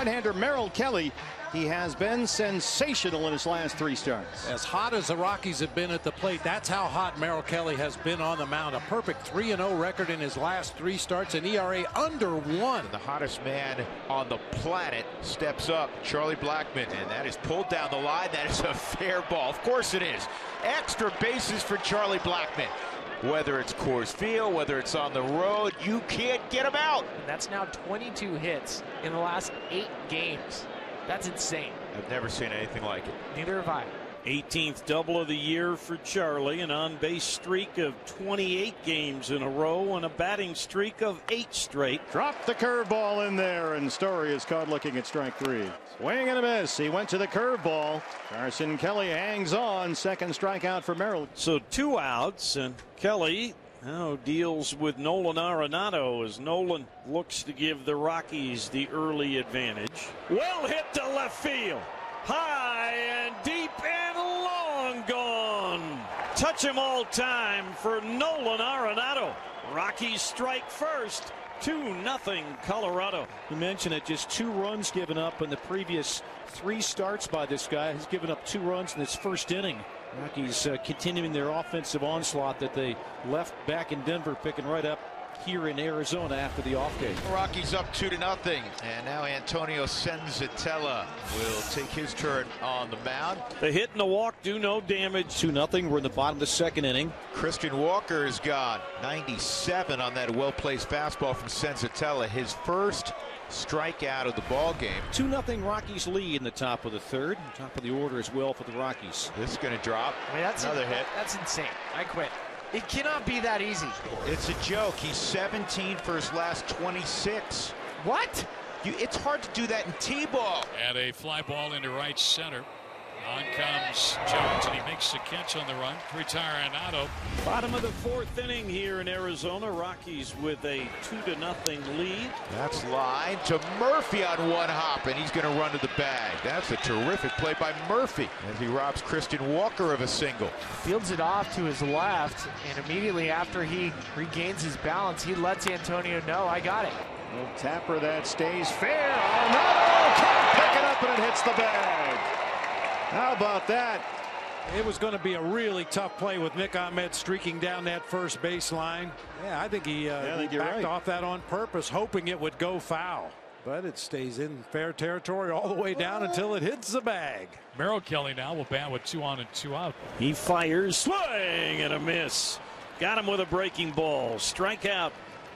right-hander Merrill Kelly. He has been sensational in his last three starts. As hot as the Rockies have been at the plate, that's how hot Merrill Kelly has been on the mound. A perfect 3-0 record in his last three starts, an ERA under one. The hottest man on the planet steps up, Charlie Blackmon, and that is pulled down the line. That is a fair ball. Of course it is. Extra bases for Charlie Blackmon. Whether it's Coors Field, whether it's on the road, you can't get him out. And that's now 22 hits in the last eight games. That's insane. I've never seen anything like it. Neither have I. 18th double of the year for Charlie, an on base streak of 28 games in a row, and a batting streak of eight straight. Dropped the curveball in there, and Story is caught looking at strike three. Swing and a miss. He went to the curveball. Carson Kelly hangs on. Second strikeout for Merrill. So two outs, and Kelly now deals with Nolan Arenado as Nolan looks to give the Rockies the early advantage. Well hit to left field. High Touch him all time for Nolan Arenado. Rockies strike first. 2 nothing Colorado. You mentioned it, just two runs given up in the previous three starts by this guy. He's given up two runs in his first inning. Rockies uh, continuing their offensive onslaught that they left back in Denver, picking right up here in Arizona after the off day. Rockies up two to nothing, and now Antonio Senzatela will take his turn on the mound. The hit and the walk do no damage. Two nothing. We're in the bottom of the second inning. Christian Walker is gone. 97 on that well-placed fastball from Senzatela. His first strikeout of the ball game. 2 nothing Rockies lead in the top of the third. Top of the order as well for the Rockies. This is going to drop. I mean, that's Another hit. That's insane. I quit. It cannot be that easy. It's a joke. He's 17 for his last 26. What? You, it's hard to do that in T-ball. And a fly ball into right center. On comes Jones, and he makes the catch on the run. Retire Arenado. Bottom of the fourth inning here in Arizona. Rockies with a two to nothing lead. That's line to Murphy on one hop, and he's going to run to the bag. That's a terrific play by Murphy as he robs Christian Walker of a single. Fields it off to his left, and immediately after he regains his balance, he lets Antonio know, I got it. Little tapper that stays fair. Arenado can't pick it up, and it hits the bag. How about that? It was going to be a really tough play with Nick Ahmed streaking down that first baseline. Yeah, I think he, uh, Yeah, I think he backed right. off that on purpose, hoping it would go foul. But it stays in fair territory all the way down until it hits the bag. Merrill Kelly now will bat with two on and two out. He fires, swing and a miss. Got him with a breaking ball. Strikeout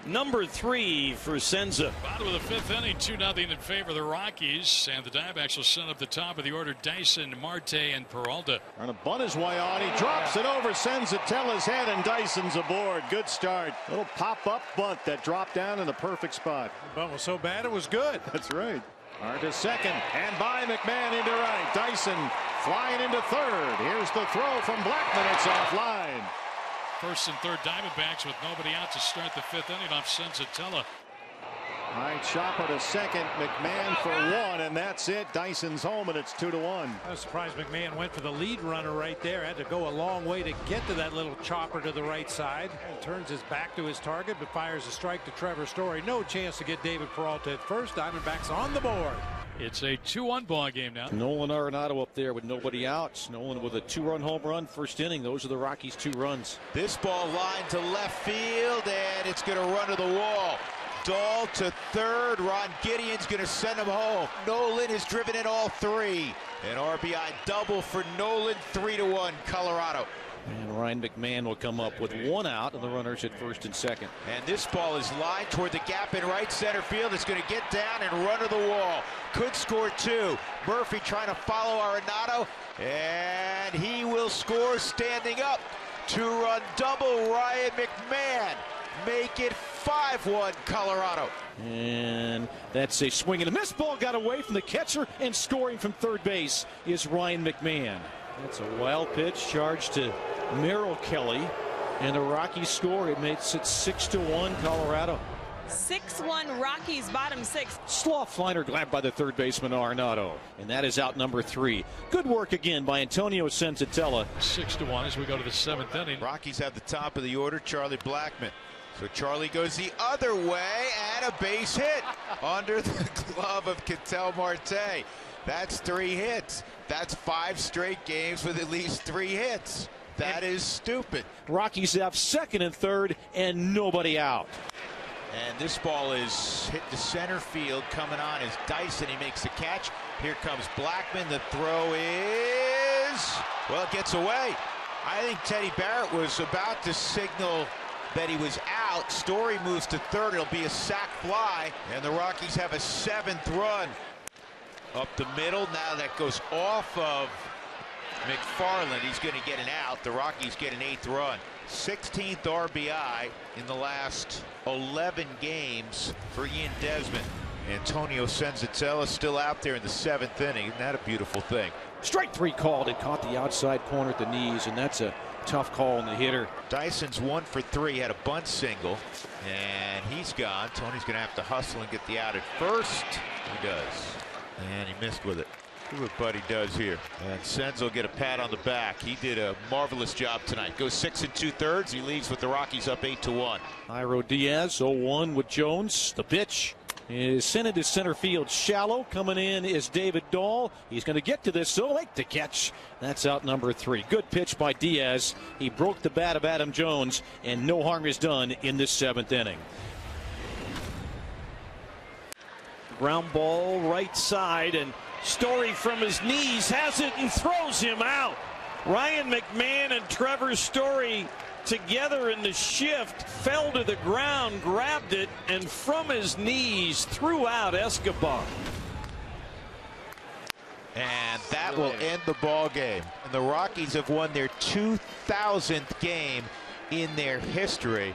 number three for Senza. Bottom of the fifth inning, 2 0 in favor of the Rockies. And the Diamondbacks will send up the top of the order Dyson, Marte, and Peralta. Trying to bunt his way on. He drops it over Senzatela's head, and Dyson's aboard. Good start. Little pop-up bunt that dropped down in the perfect spot. The bunt was so bad it was good. That's right. Hard to second, and by McMahon into right. Dyson flying into third. Here's the throw from Blackmon. It's offline. First and third Diamondbacks with nobody out to start the fifth inning off Senzatela. All right, Chopper to second, McMahon for one, and that's it. Dyson's home, and it's two to one. I was surprised McMahon went for the lead runner right there. Had to go a long way to get to that little chopper to the right side. And turns his back to his target, but fires a strike to Trevor Story. No chance to get David Peralta at first. Diamondbacks on the board. It's a 2 1 ball game now. Nolan Arenado up there with nobody out. Nolan with a two-run home run first inning. Those are the Rockies' two runs. This ball lined to left field, and it's going to run to the wall. Dahl to third. Ron Gideon's going to send him home. Nolan has driven in all three. An RBI double for Nolan, three to one, Colorado. And Ryan McMahon will come up with one out, and the runners at first and second. And this ball is lined toward the gap in right center field. It's going to get down and run to the wall. Could score two. Murphy trying to follow Arenado, and he will score standing up. Two-run double, Ryan McMahon. Make it 5-1 Colorado. And that's a swing and a miss ball got away from the catcher and scoring from third base is Ryan McMahon. That's a wild pitch charged to Merrill Kelly. And the Rockies score. It makes it six to one Colorado. 6-1 Rockies bottom six. Slough liner grabbed by the third baseman Arenado. And that is out number three. Good work again by Antonio Senzatela. 6 to 1 as we go to the seventh inning. Rockies have the top of the order, Charlie Blackmon. So Charlie goes the other way and a base hit under the glove of Ketel Marte. That's three hits. That's five straight games with at least three hits. That is stupid. Rockies have second and third and nobody out. And this ball is hit to center field. Coming on is Dyson. He makes the catch. Here comes Blackmon. The throw is, well, it gets away. I think Teddy Barrett was about to signal that he was out. Story moves to third. It'll be a sac fly. And the Rockies have a seventh run. Up the middle. Now that goes off of McFarland. He's going to get an out. The Rockies get an eighth run. 16th RBI in the last 11 games for Ian Desmond. Antonio Senzatela still out there in the seventh inning. Isn't that a beautiful thing? Strike three called. It caught the outside corner at the knees, and that's a tough call on the hitter. Dyson's one for three, had a bunt single, and he's gone. Tony's going to have to hustle and get the out at first. He does. And he missed with it. See what Buddy does here. And Senz will get a pat on the back. He did a marvelous job tonight. Goes six and two thirds. He leaves with the Rockies up eight to one. Jairo Diaz 0-1 with Jones. The pitch is sent into center field shallow. Coming in is David Dahl. He's going to get to this, so make the catch. That's out number three. Good pitch by Diaz. He broke the bat of Adam Jones, and no harm is done in this seventh inning. Ground ball right side, and Story from his knees has it and throws him out. Ryan McMahon and Trevor Story together in the shift fell to the ground, grabbed it, and from his knees threw out Escobar. And that will end the ball game. And the Rockies have won their 2,000th game in their history.